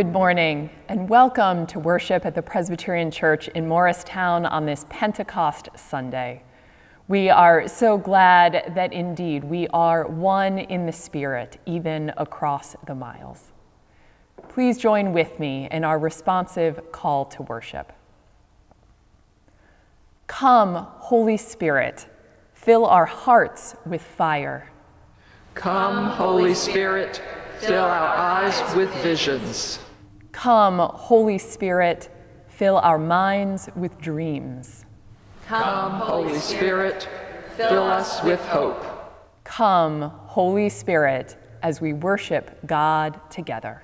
Good morning and welcome to worship at the Presbyterian Church in Morristown on this Pentecost Sunday. We are so glad that indeed we are one in the Spirit, even across the miles. Please join with me in our responsive call to worship. Come, Holy Spirit, fill our hearts with fire. Come, Holy Spirit, fill our eyes with visions. Come, Holy Spirit, fill our minds with dreams. Come, Holy Spirit, fill us with hope. Come, Holy Spirit, as we worship God together.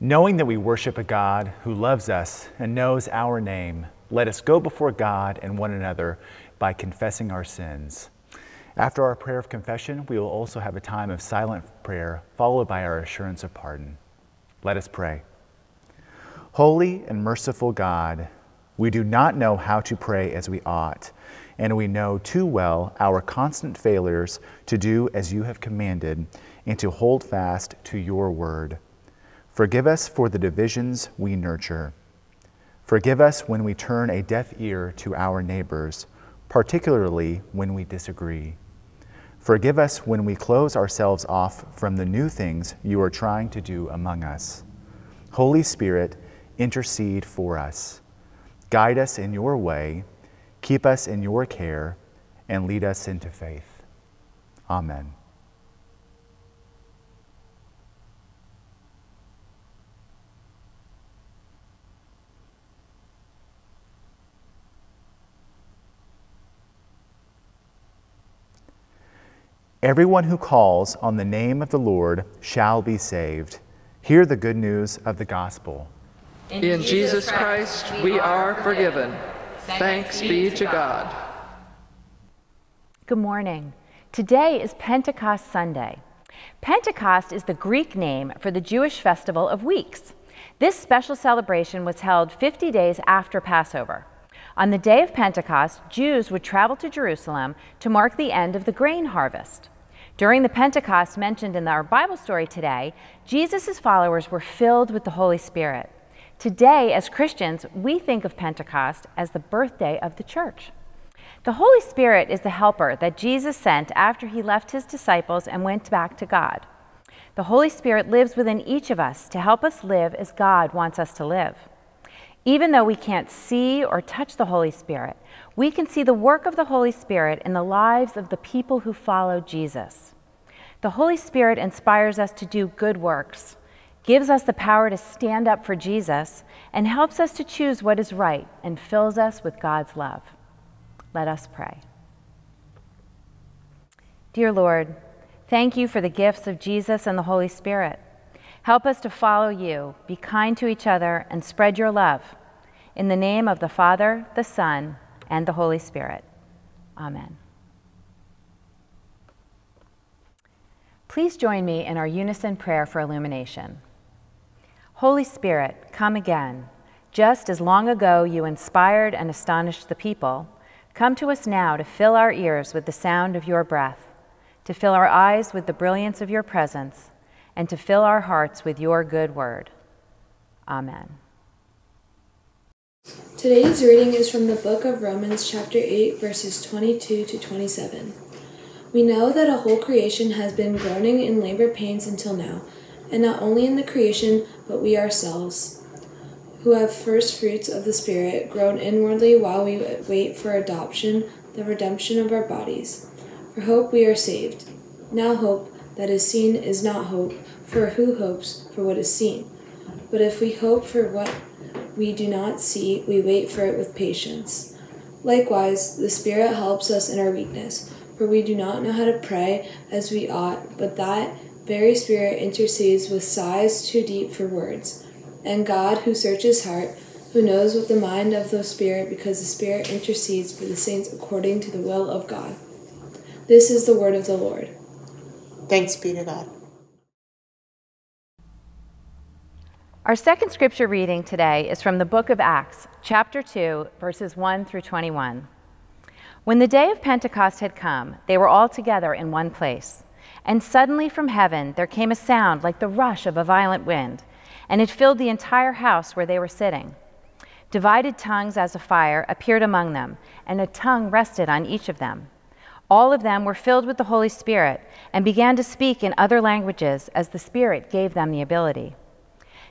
Knowing that we worship a God who loves us and knows our name, let us go before God and one another by confessing our sins. After our prayer of confession, we will also have a time of silent prayer, followed by our assurance of pardon. Let us pray. Holy and merciful God, we do not know how to pray as we ought, and we know too well our constant failures to do as you have commanded and to hold fast to your word. Forgive us for the divisions we nurture. Forgive us when we turn a deaf ear to our neighbors, particularly when we disagree. Forgive us when we close ourselves off from the new things you are trying to do among us. Holy Spirit, intercede for us. Guide us in your way, keep us in your care, and lead us into faith. Amen. Everyone who calls on the name of the Lord shall be saved. Hear the good news of the gospel. In Jesus Christ we are forgiven. Thanks be to God. Good morning. Today is Pentecost Sunday. Pentecost is the Greek name for the Jewish festival of weeks. This special celebration was held 50 days after Passover. On the day of Pentecost, Jews would travel to Jerusalem to mark the end of the grain harvest. During the Pentecost mentioned in our Bible story today, Jesus' followers were filled with the Holy Spirit. Today, as Christians, we think of Pentecost as the birthday of the church. The Holy Spirit is the helper that Jesus sent after he left his disciples and went back to God. The Holy Spirit lives within each of us to help us live as God wants us to live. Even though we can't see or touch the Holy Spirit, we can see the work of the Holy Spirit in the lives of the people who follow Jesus. The Holy Spirit inspires us to do good works, gives us the power to stand up for Jesus, and helps us to choose what is right and fills us with God's love. Let us pray. Dear Lord, Thank you for the gifts of Jesus and the Holy Spirit. Help us to follow you, be kind to each other, and spread your love. In the name of the Father, the Son, and the Holy Spirit. Amen. Please join me in our unison prayer for illumination. Holy Spirit, come again. Just as long ago you inspired and astonished the people, come to us now to fill our ears with the sound of your breath to fill our eyes with the brilliance of your presence, and to fill our hearts with your good word. Amen. Today's reading is from the book of Romans, chapter 8, verses 22 to 27. We know that a whole creation has been groaning in labor pains until now, and not only in the creation, but we ourselves, who have first fruits of the Spirit, groan inwardly while we wait for adoption, the redemption of our bodies. For hope we are saved. Now hope that is seen is not hope, for who hopes for what is seen? But if we hope for what we do not see, we wait for it with patience. Likewise, the Spirit helps us in our weakness, for we do not know how to pray as we ought, but that very Spirit intercedes with sighs too deep for words. And God, who searches heart, who knows what the mind of the Spirit, because the Spirit intercedes for the saints according to the will of God. This is the word of the Lord. Thanks be to God. Our second scripture reading today is from the book of Acts, chapter 2, verses 1 through 21. When the day of Pentecost had come, they were all together in one place. And suddenly from heaven there came a sound like the rush of a violent wind, and it filled the entire house where they were sitting. Divided tongues as a fire appeared among them, and a tongue rested on each of them. All of them were filled with the Holy Spirit and began to speak in other languages as the Spirit gave them the ability.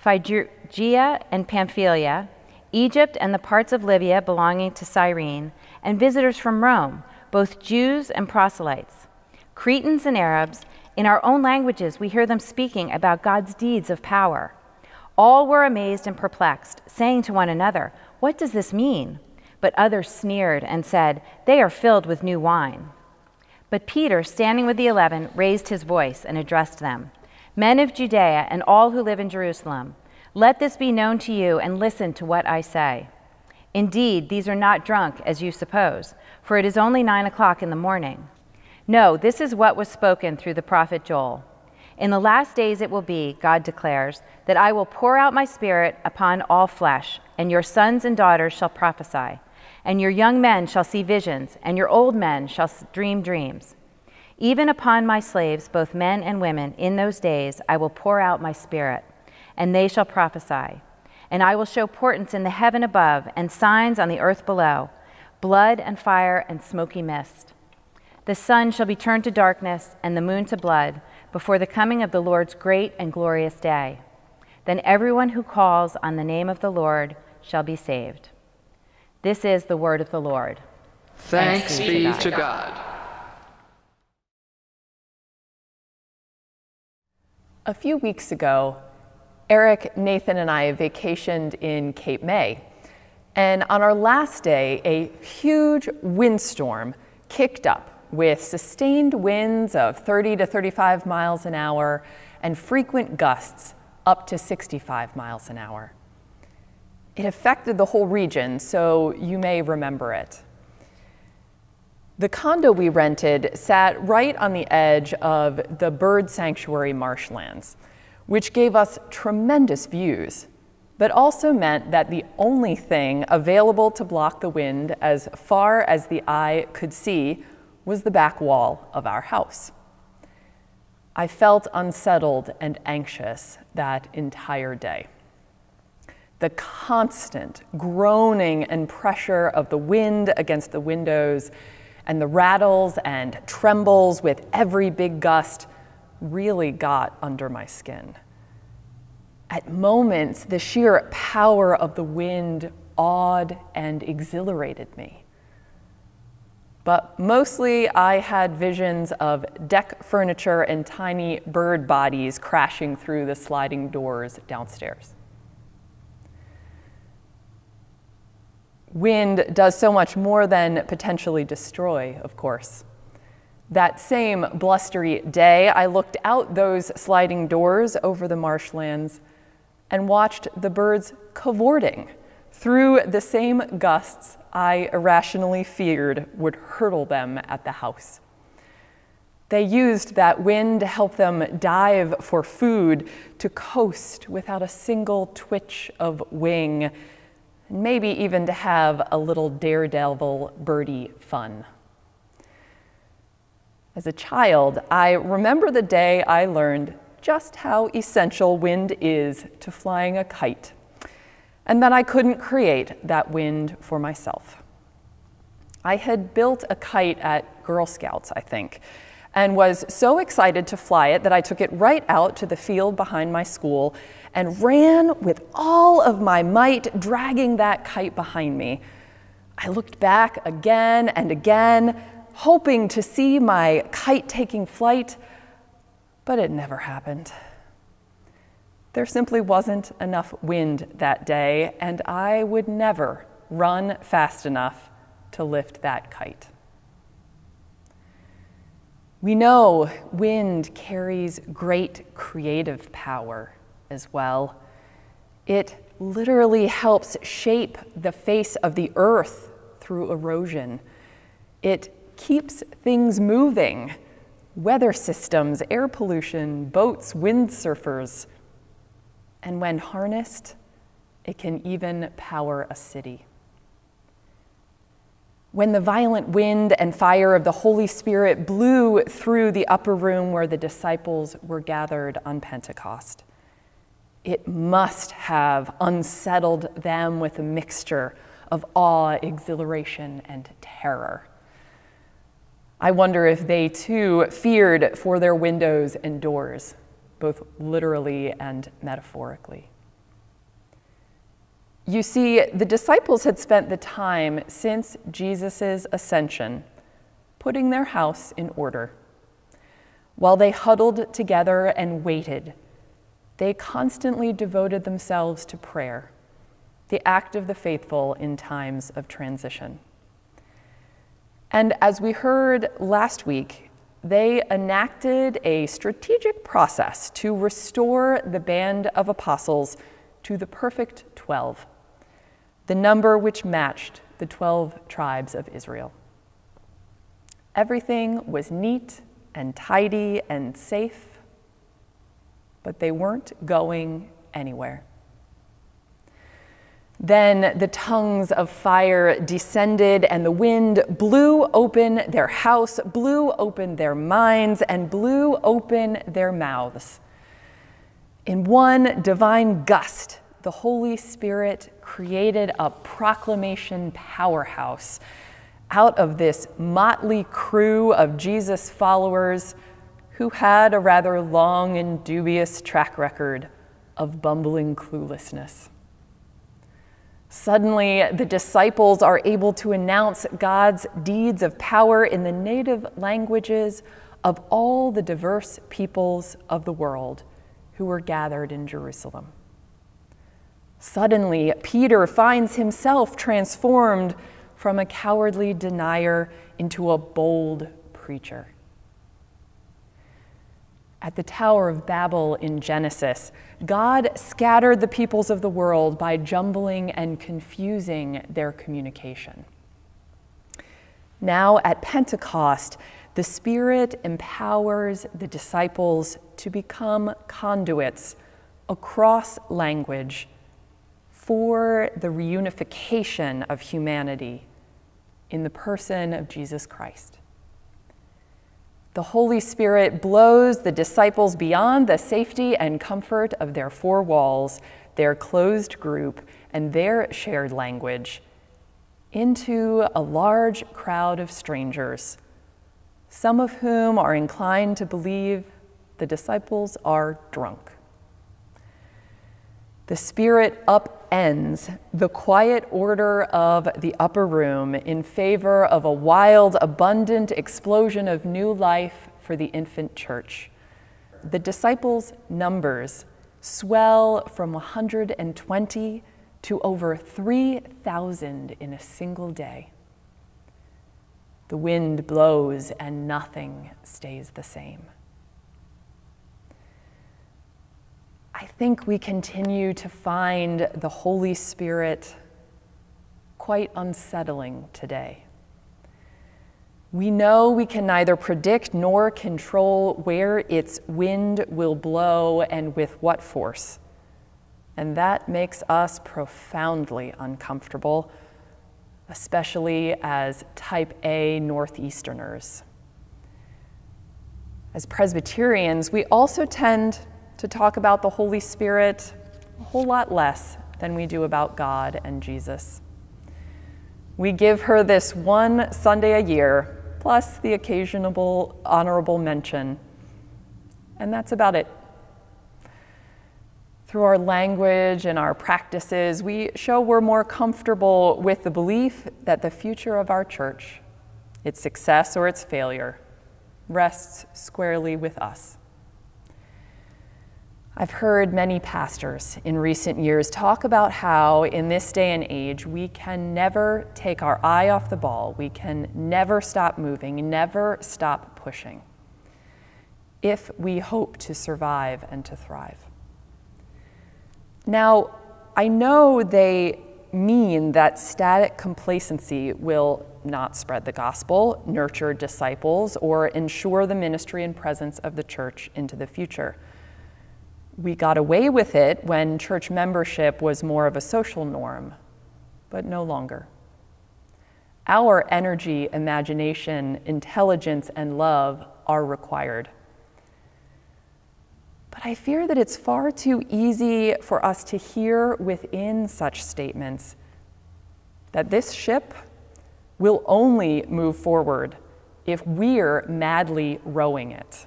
Phrygia and Pamphylia, Egypt and the parts of Libya belonging to Cyrene, and visitors from Rome, both Jews and proselytes, Cretans and Arabs. In our own languages, we hear them speaking about God's deeds of power. All were amazed and perplexed, saying to one another, What does this mean? But others sneered and said, They are filled with new wine. But Peter, standing with the eleven, raised his voice and addressed them Men of Judea and all who live in Jerusalem, let this be known to you and listen to what I say. Indeed, these are not drunk, as you suppose, for it is only nine o'clock in the morning. No, this is what was spoken through the prophet Joel. In the last days it will be, God declares, that I will pour out my spirit upon all flesh, and your sons and daughters shall prophesy and your young men shall see visions, and your old men shall dream dreams. Even upon my slaves, both men and women, in those days I will pour out my spirit, and they shall prophesy. And I will show portents in the heaven above, and signs on the earth below blood and fire and smoky mist. The sun shall be turned to darkness, and the moon to blood, before the coming of the Lord's great and glorious day. Then everyone who calls on the name of the Lord shall be saved. This is the word of the Lord. Thanks, Thanks be to God. to God. A few weeks ago, Eric, Nathan, and I vacationed in Cape May. And on our last day, a huge windstorm kicked up, with sustained winds of 30 to 35 miles an hour and frequent gusts up to 65 miles an hour. It affected the whole region, so you may remember it. The condo we rented sat right on the edge of the bird sanctuary marshlands, which gave us tremendous views, but also meant that the only thing available to block the wind as far as the eye could see was the back wall of our house. I felt unsettled and anxious that entire day. The constant groaning and pressure of the wind against the windows and the rattles and trembles with every big gust really got under my skin. At moments, the sheer power of the wind awed and exhilarated me. But mostly I had visions of deck furniture and tiny bird bodies crashing through the sliding doors downstairs. Wind does so much more than potentially destroy, of course. That same blustery day, I looked out those sliding doors over the marshlands and watched the birds cavorting through the same gusts I irrationally feared would hurtle them at the house. They used that wind to help them dive for food, to coast without a single twitch of wing, and maybe even to have a little daredevil birdie fun. As a child, I remember the day I learned just how essential wind is to flying a kite and that I couldn't create that wind for myself. I had built a kite at Girl Scouts, I think, and was so excited to fly it that I took it right out to the field behind my school and ran with all of my might, dragging that kite behind me. I looked back again and again, hoping to see my kite taking flight, but it never happened. There simply wasn't enough wind that day, and I would never run fast enough to lift that kite. We know wind carries great creative power as well. It literally helps shape the face of the earth through erosion. It keeps things moving weather systems, air pollution, boats, windsurfers, and when harnessed, it can even power a city. When the violent wind and fire of the Holy Spirit blew through the upper room where the disciples were gathered on Pentecost, it must have unsettled them with a mixture of awe, exhilaration, and terror. I wonder if they too feared for their windows and doors both literally and metaphorically. You see, the disciples had spent the time since Jesus' ascension putting their house in order. While they huddled together and waited, they constantly devoted themselves to prayer, the act of the faithful in times of transition. And as we heard last week, they enacted a strategic process to restore the band of apostles to the perfect 12, the number which matched the 12 tribes of Israel. Everything was neat and tidy and safe, but they weren't going anywhere. Then the tongues of fire descended, and the wind blew open their house, blew open their minds, and blew open their mouths. In one divine gust, the Holy Spirit created a proclamation powerhouse out of this motley crew of Jesus followers who had a rather long and dubious track record of bumbling cluelessness. Suddenly, the disciples are able to announce God's deeds of power in the native languages of all the diverse peoples of the world who were gathered in Jerusalem. Suddenly, Peter finds himself transformed from a cowardly denier into a bold preacher. At the Tower of Babel in Genesis, God scattered the peoples of the world by jumbling and confusing their communication. Now at Pentecost, the Spirit empowers the disciples to become conduits across language for the reunification of humanity in the person of Jesus Christ. The Holy Spirit blows the disciples beyond the safety and comfort of their four walls, their closed group, and their shared language into a large crowd of strangers, some of whom are inclined to believe the disciples are drunk. The Spirit upends the quiet order of the upper room in favor of a wild, abundant explosion of new life for the infant church. The disciples' numbers swell from 120 to over 3,000 in a single day. The wind blows and nothing stays the same. I think we continue to find the Holy Spirit quite unsettling today. We know we can neither predict nor control where its wind will blow and with what force. And that makes us profoundly uncomfortable, especially as type A Northeasterners. As Presbyterians, we also tend to talk about the Holy Spirit a whole lot less than we do about God and Jesus. We give her this one Sunday a year, plus the occasional honorable mention, and that's about it. Through our language and our practices, we show we're more comfortable with the belief that the future of our church, its success or its failure, rests squarely with us. I've heard many pastors in recent years talk about how, in this day and age, we can never take our eye off the ball. We can never stop moving, never stop pushing, if we hope to survive and to thrive. Now, I know they mean that static complacency will not spread the gospel, nurture disciples, or ensure the ministry and presence of the church into the future we got away with it when church membership was more of a social norm, but no longer. Our energy, imagination, intelligence, and love are required. But I fear that it's far too easy for us to hear within such statements that this ship will only move forward if we're madly rowing it.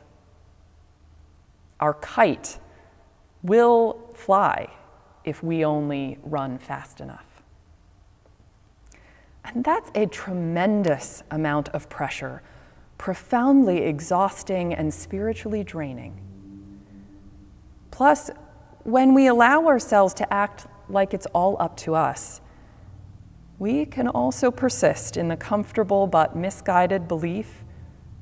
Our kite will fly if we only run fast enough. And that's a tremendous amount of pressure, profoundly exhausting and spiritually draining. Plus, when we allow ourselves to act like it's all up to us, we can also persist in the comfortable but misguided belief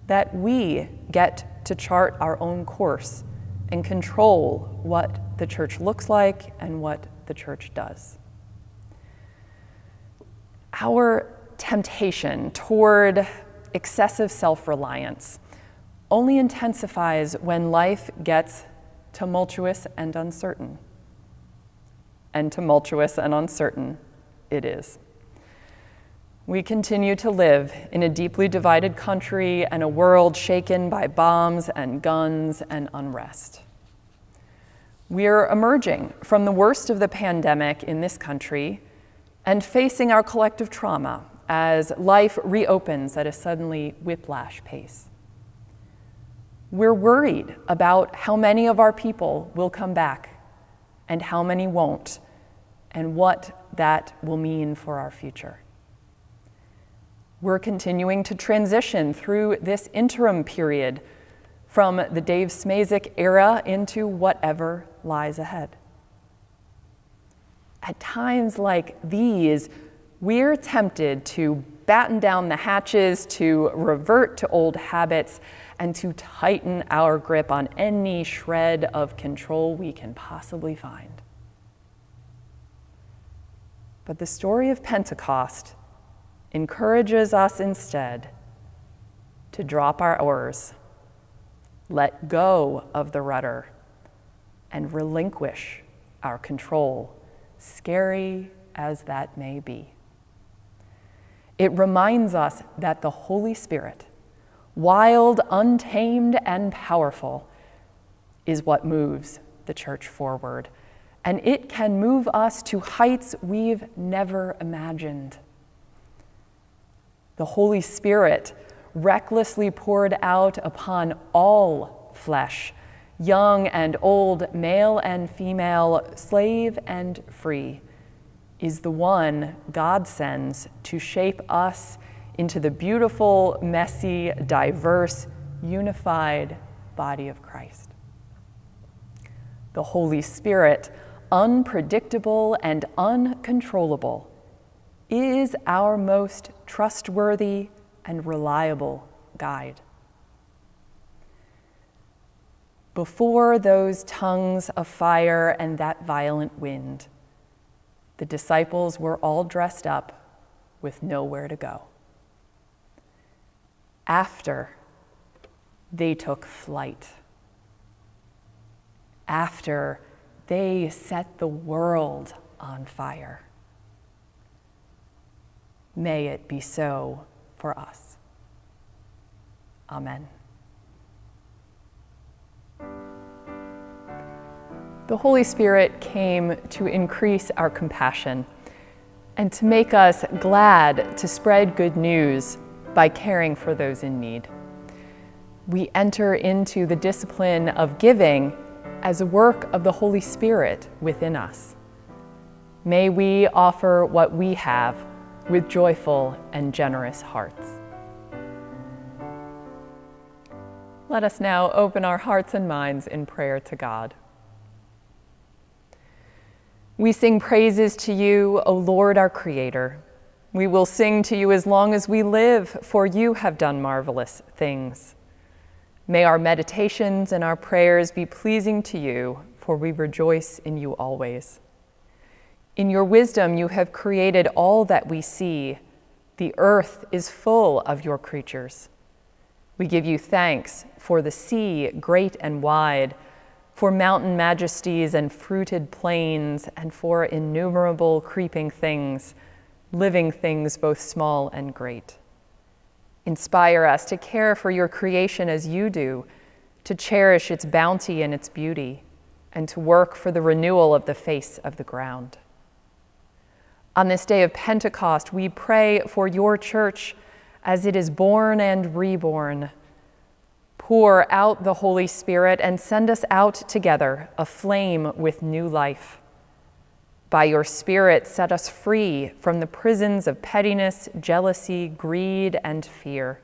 that we get to chart our own course and control what the church looks like and what the church does. Our temptation toward excessive self reliance only intensifies when life gets tumultuous and uncertain. And tumultuous and uncertain it is. We continue to live in a deeply divided country and a world shaken by bombs and guns and unrest. We're emerging from the worst of the pandemic in this country and facing our collective trauma as life reopens at a suddenly whiplash pace. We're worried about how many of our people will come back and how many won't, and what that will mean for our future. We're continuing to transition through this interim period from the Dave Smazik era into whatever lies ahead. At times like these, we're tempted to batten down the hatches, to revert to old habits, and to tighten our grip on any shred of control we can possibly find. But the story of Pentecost encourages us instead to drop our oars, let go of the rudder, and relinquish our control, scary as that may be. It reminds us that the Holy Spirit, wild, untamed, and powerful, is what moves the church forward. And it can move us to heights we've never imagined. The Holy Spirit, recklessly poured out upon all flesh, young and old, male and female, slave and free, is the one God sends to shape us into the beautiful, messy, diverse, unified body of Christ. The Holy Spirit, unpredictable and uncontrollable, is our most trustworthy and reliable guide. Before those tongues of fire and that violent wind, the disciples were all dressed up with nowhere to go. After, they took flight. After, they set the world on fire. May it be so for us. Amen. The Holy Spirit came to increase our compassion and to make us glad to spread good news by caring for those in need. We enter into the discipline of giving as a work of the Holy Spirit within us. May we offer what we have with joyful and generous hearts. Let us now open our hearts and minds in prayer to God. We sing praises to you, O Lord, our Creator. We will sing to you as long as we live, for you have done marvelous things. May our meditations and our prayers be pleasing to you, for we rejoice in you always. In your wisdom, you have created all that we see. The earth is full of your creatures. We give you thanks for the sea, great and wide for mountain majesties and fruited plains, and for innumerable creeping things, living things both small and great. Inspire us to care for your creation as you do, to cherish its bounty and its beauty, and to work for the renewal of the face of the ground. On this day of Pentecost, we pray for your church as it is born and reborn Pour out the Holy Spirit and send us out together, aflame with new life. By your Spirit, set us free from the prisons of pettiness, jealousy, greed, and fear.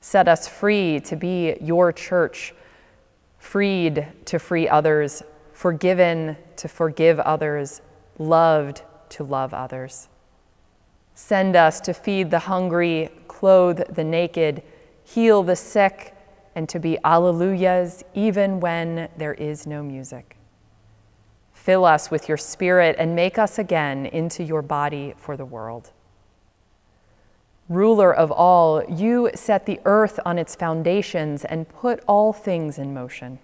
Set us free to be your church, freed to free others, forgiven to forgive others, loved to love others. Send us to feed the hungry, clothe the naked, heal the sick, and to be alleluias even when there is no music. Fill us with your spirit and make us again into your body for the world. Ruler of all, you set the earth on its foundations and put all things in motion.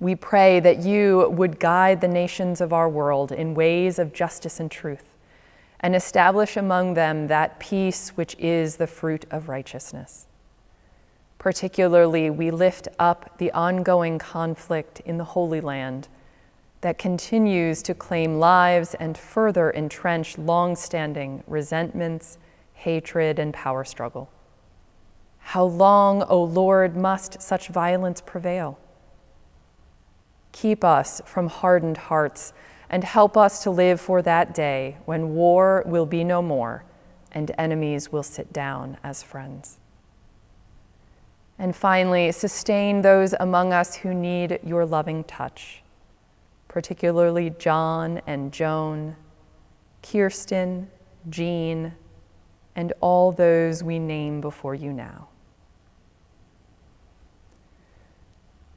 We pray that you would guide the nations of our world in ways of justice and truth, and establish among them that peace which is the fruit of righteousness. Particularly, we lift up the ongoing conflict in the Holy Land that continues to claim lives and further entrench long standing resentments, hatred, and power struggle. How long, O Lord, must such violence prevail? Keep us from hardened hearts and help us to live for that day when war will be no more and enemies will sit down as friends. And finally, sustain those among us who need your loving touch, particularly John and Joan, Kirsten, Jean, and all those we name before you now.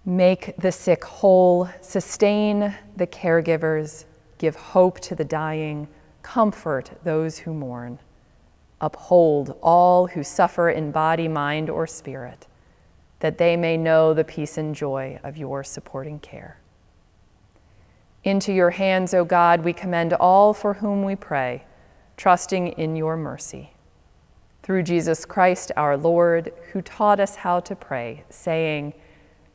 Make the sick whole, sustain the caregivers, give hope to the dying, comfort those who mourn, uphold all who suffer in body, mind, or spirit, that they may know the peace and joy of your supporting care. Into your hands, O God, we commend all for whom we pray, trusting in your mercy. Through Jesus Christ our Lord, who taught us how to pray, saying,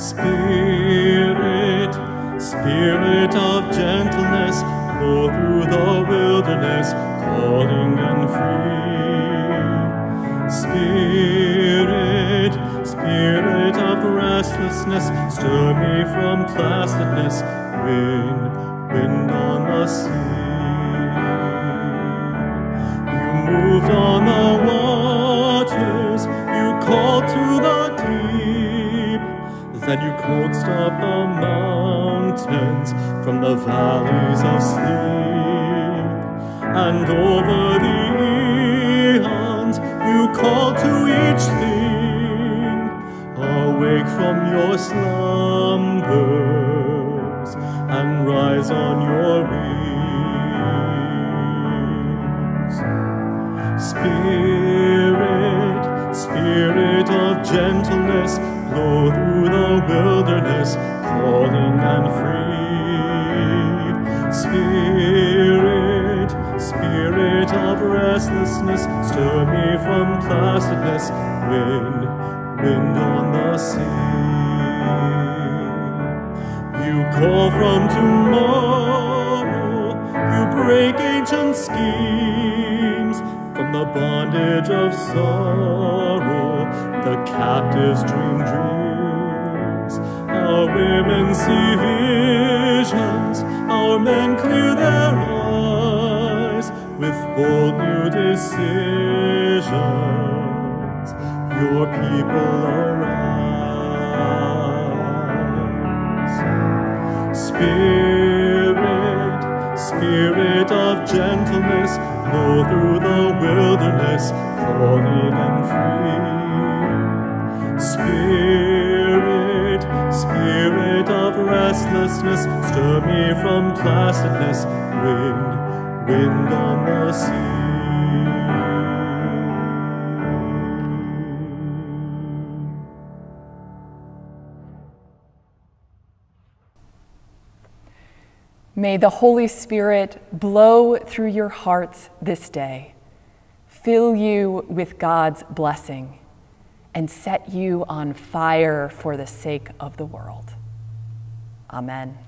Spirit, Spirit of gentleness, go through the wilderness, calling and free. Spirit, Spirit of restlessness, stir me from placidness, wind, wind on the sea. Then you coaxed up the mountains from the valleys of sleep. And over the eons you called to each thing, awake from your slumbers and rise on your wings. Spirit, Spirit of gentleness, blow through the wilderness, calling and free. Spirit, spirit of restlessness, stir me from placidness, wind, wind on the sea. You call from tomorrow, you break ancient schemes from the bondage of sorrow the captives dream dreams. Our women see visions, our men clear their eyes with bold new decisions. Your people arise. Spirit, spirit of gentleness, blow through the wilderness, calling and free. Spirit, Spirit of restlessness, stir me from placidness, wind, wind on the sea. May the Holy Spirit blow through your hearts this day, fill you with God's blessing and set you on fire for the sake of the world. Amen.